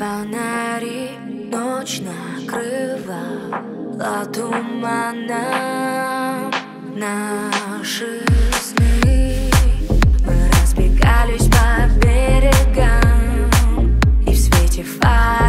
фонари Ночь накрыла а туманом Наши Мы разбегались по берегам И в свете фар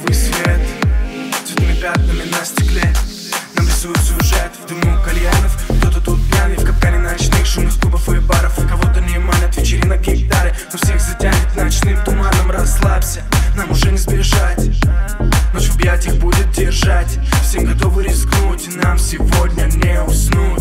розовый свет. Цветными пятнами на стекле Нам рисуют сюжет. В дыму кальянов Кто-то тут пьяный. В капкане ночных шумных клубов и баров. Кого-то не манят вечеринок и гитары Но всех затянет ночным туманом. Расслабься, нам уже не сбежать. Ночь в объятиях будет держать. Всем готовы рискнуть и нам сегодня не уснуть.